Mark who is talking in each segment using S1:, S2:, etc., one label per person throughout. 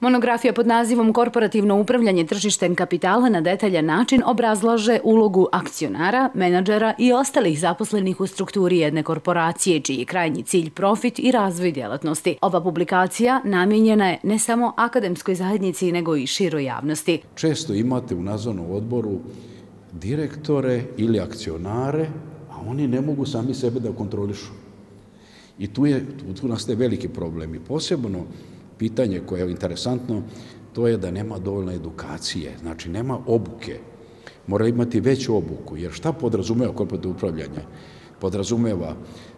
S1: Monografija pod nazivom Korporativno upravljanje tržištem kapitala na detaljan način obrazlaže ulogu akcionara, menadžera i ostalih zaposlenih u strukturi jedne korporacije, čiji je krajnji cilj profit i razvoj djelatnosti. Ova publikacija namjenjena je ne samo akademskoj zajednici, nego i široj javnosti.
S2: Često imate u nazvanom odboru direktore ili akcionare, a oni ne mogu sami sebe da kontrolišu. I tu, je, tu nastaje veliki problemi. Posebno pitanje koje je interesantno, to je da nema dovoljno edukacije, znači nema obuke. Mora imati veću obuku, jer šta podrazumeva korporativno upravljanje? Podrazumeva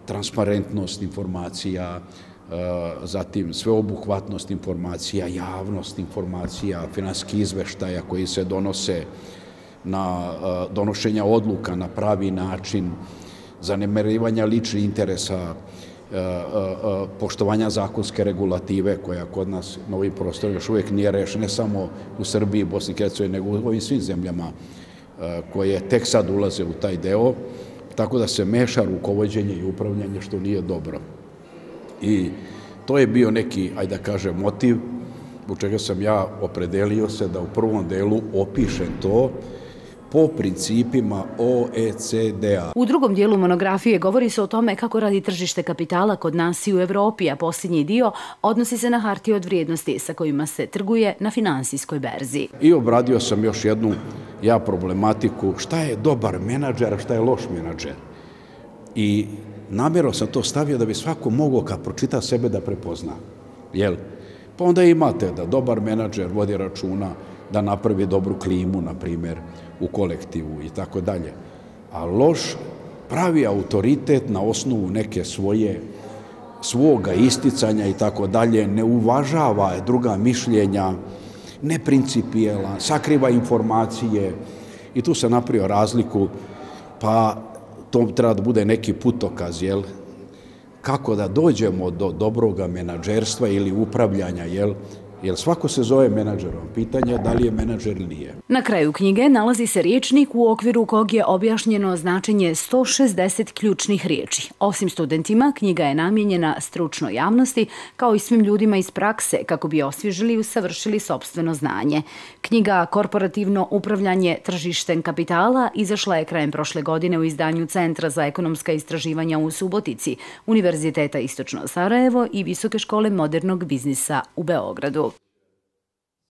S2: transparentnost informacija, e, zatim sveobuhvatnost informacija, javnost informacija, finanski izveštaja koji se donose na e, donošenja odluka na pravi način, zanemerivanja ličnih interesa, E, e, e, poštovanja zakonske regulative koja kod nas na ovim prostorima još uvijek nije rešena, ne samo u Srbiji, Bosni i Hercegovini, nego u ovim svim zemljama koje tek sad ulaze u taj deo, tako da se meša rukovodđenje i upravljanje što nije dobro. I to je bio neki, ajde da kažem, motiv u čega sam ja opredelio se da u prvom delu opišem to, po principima OECD-a.
S1: U drugom dijelu monografije govori se o tome kako radi tržište kapitala kod nas i u Evropi, a posljednji dio odnosi se na hartije od vrijednosti sa kojima se trguje na finansijskoj berzi.
S2: I obradio sam još jednu ja problematiku šta je dobar menadžer, a šta je loš menadžer. I namjerno sam to stavio da bi svako mogao kad pročita sebe da prepozna. Jel? Pa onda imate da dobar menadžer vodi računa da napravi dobru klimu, na primjer, u kolektivu i tako dalje. A loš pravi autoritet na osnovu neke svoje svoga isticanja i tako dalje, ne uvažava druga mišljenja, ne principijela, sakriva informacije i tu se napravio razliku, pa to treba da bude neki putokaz, jel? Kako da dođemo do dobroga menadžerstva ili upravljanja, jel? Jer svako se zove menadžerom. Pitanje je da li je menadžer ili nije.
S1: Na kraju knjige nalazi se riječnik u okviru kog je objašnjeno značenje 160 ključnih riječi. Osim studentima, knjiga je namjenjena stručnoj javnosti kao i svim ljudima iz prakse kako bi osvježili i usavršili sobstveno znanje. Knjiga Korporativno upravljanje tržištem kapitala izašla je krajem prošle godine u izdanju Centra za ekonomska istraživanja u Subotici, Univerziteta Istočno Sarajevo i Visoke škole modernog biznisa u Beogradu.